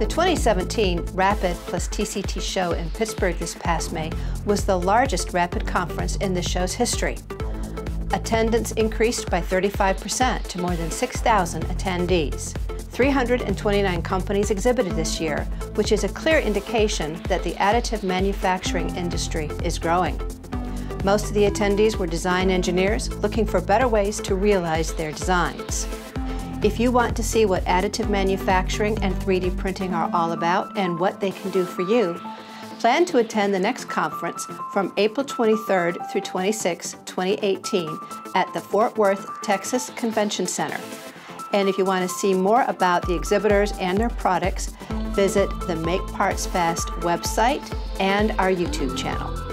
The 2017 Rapid plus TCT show in Pittsburgh this past May was the largest Rapid conference in the show's history. Attendance increased by 35% to more than 6,000 attendees. 329 companies exhibited this year, which is a clear indication that the additive manufacturing industry is growing. Most of the attendees were design engineers looking for better ways to realize their designs. If you want to see what additive manufacturing and 3D printing are all about and what they can do for you, plan to attend the next conference from April 23rd through 26, 2018 at the Fort Worth, Texas Convention Center. And if you want to see more about the exhibitors and their products, visit the Make Parts Fast website and our YouTube channel.